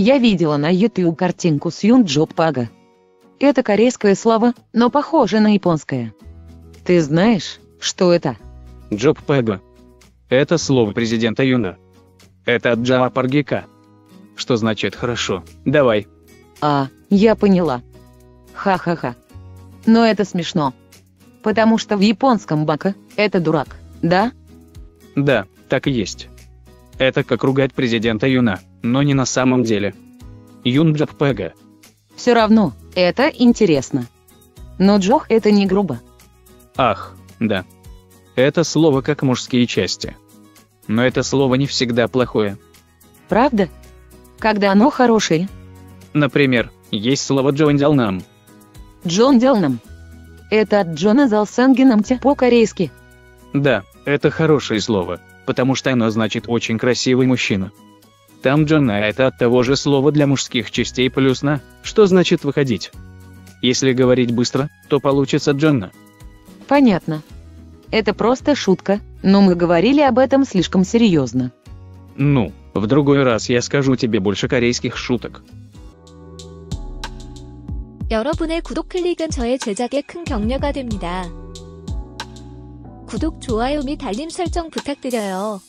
Я видела на YouTube картинку с Юн Джоп Пага. Это корейское слово, но похоже на японское. Ты знаешь, что это? Джоб Пэго. Это слово президента Юна. Это от Джава Паргика. Что значит хорошо? Давай. А, я поняла. Ха-ха-ха. Но это смешно. Потому что в японском бака – это дурак, да? Да, так и есть. Это как ругать президента Юна, но не на самом деле. Юн Джоб Пэго. Все равно, это интересно. Но Джох – это не грубо. Ах, да. Это слово как мужские части. Но это слово не всегда плохое. Правда? Когда оно хорошее. Например, есть слово Джон Дялнам. Джон Делнам. Это от Джона Залсангенамтя по-корейски. Да, это хорошее слово, потому что оно значит очень красивый мужчина. Там Джона это от того же слова для мужских частей плюс на, что значит выходить. Если говорить быстро, то получится Джонна. Понятно. Это просто шутка, но мы говорили об этом слишком серьезно. Ну, в другой раз я скажу тебе больше корейских шуток. 여러분의 구독 클릭은 저의 제작에 큰 격려가 됩니다. 구독, 좋아요 및 알림 설정 부탁드려요.